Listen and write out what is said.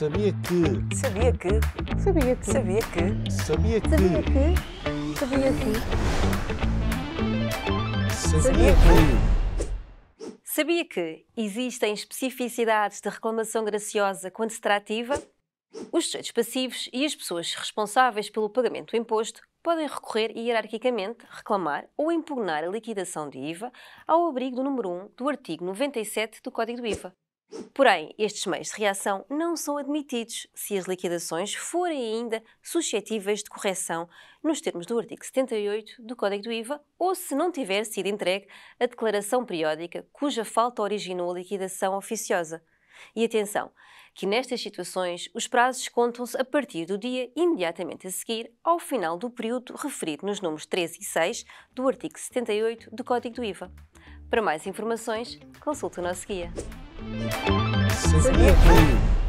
Sabia que. Sabia que. Sabia que. Sabia que. Sabia que. Sabia que. Sabia que. Sabia que. Sabia que existem especificidades de reclamação graciosa quando se trata de IVA? Os sujeitos passivos e as pessoas responsáveis pelo pagamento do imposto podem recorrer hierarquicamente, reclamar ou impugnar a liquidação de IVA ao abrigo do número 1 do artigo 97 do Código do IVA. Porém, estes meios de reação não são admitidos se as liquidações forem ainda suscetíveis de correção nos termos do artigo 78 do Código do IVA ou se não tiver sido entregue a declaração periódica cuja falta originou a liquidação oficiosa. E atenção, que nestas situações os prazos contam-se a partir do dia imediatamente a seguir ao final do período referido nos números 3 e 6 do artigo 78 do Código do IVA. Para mais informações, consulte o nosso guia. Thank you.